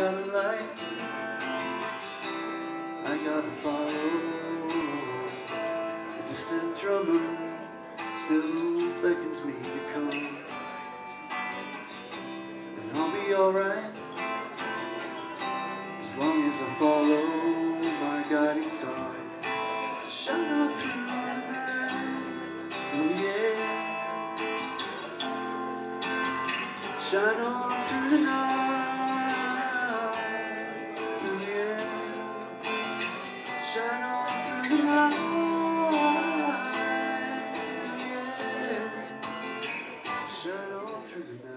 got a light I gotta follow. A distant drummer still beckons me to come. And I'll be alright as long as I follow my guiding star. Shine on through the night. Oh yeah. Shine on Shine on through the night yeah. Shine on through the night